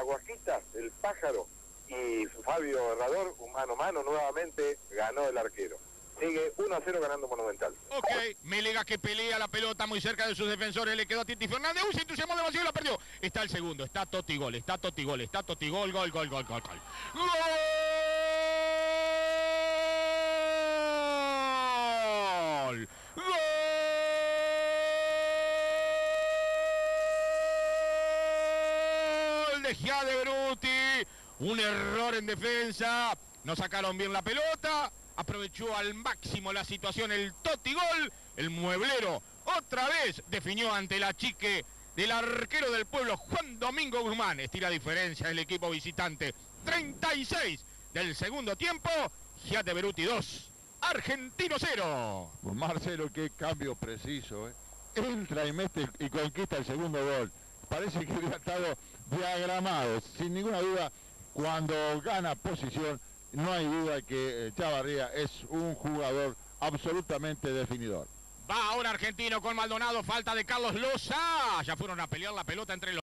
la Guajita, el pájaro, y Fabio Herrador, un mano a mano, nuevamente ganó el arquero. Sigue 1 a 0 ganando Monumental. Ok, Melega que pelea la pelota muy cerca de sus defensores, le quedó a Titi Fernández, uy, se entusiasmó demasiado y la perdió. Está el segundo, está Toti Gol, está Toti Gol, está Toti gol, gol, gol, gol, gol. ¡Gol! ¡Gol de Giade Bruti! Un error en defensa, no sacaron bien la pelota, aprovechó al máximo la situación el Toti Gol, el mueblero otra vez definió ante la chique del arquero del pueblo Juan Domingo Guzmán. Estira diferencia el equipo visitante. 36 del segundo tiempo, Giate Beruti 2, Argentino 0. Marcelo, qué cambio preciso. ¿eh? Entra y mete y conquista el segundo gol. Parece que hubiera estado diagramado, sin ninguna duda, cuando gana posición no hay duda que eh, Chavarría es un jugador absolutamente definidor. Va ahora Argentino con Maldonado, falta de Carlos Loza. Ya fueron a pelear la pelota entre los